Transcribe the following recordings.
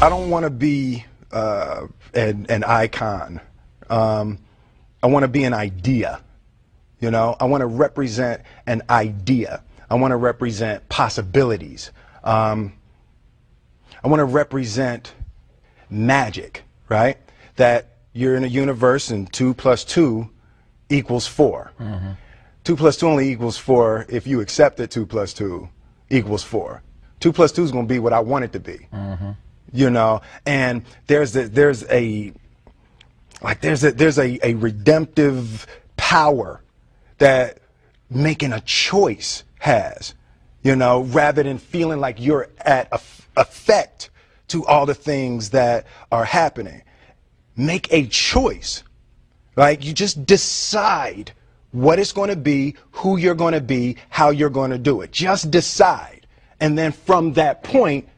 I don't want to be uh, an, an icon. Um, I want to be an idea. You know, I want to represent an idea. I want to represent possibilities. Um, I want to represent magic, right? That you're in a universe and two plus two equals 4 Two plus two only equals four if you accept that two plus two equals four. Two plus two is going to be what I want it to be. You know, and there's a, there's a like there's a there's a, a redemptive power that making a choice has. You know, rather than feeling like you're at a effect to all the things that are happening. Make a choice. Like you just decide what it's going to be, who you're going to be, how you're going to do it. Just decide. And then from that point,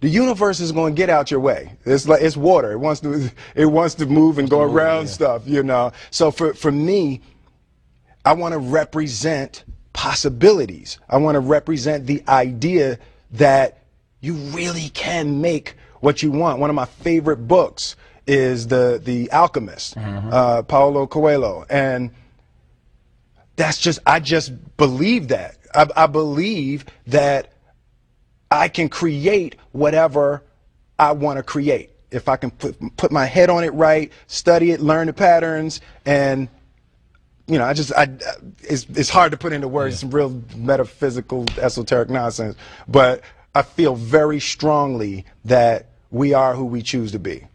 the universe is going to get out your way. It's like it's water. It wants to it wants to move and go around stuff, you know. So for for me, I want to represent possibilities. I want to represent the idea that you really can make what you want. One of my favorite books is the the Alchemist, uh, Paulo Coelho, and that's just I just believe that. I, I believe that I can create whatever I want to create. If I can put put my head on it right, study it, learn the patterns, and you know, I just I it's it's hard to put into words some real metaphysical, esoteric nonsense. But I feel very strongly that we are who we choose to be.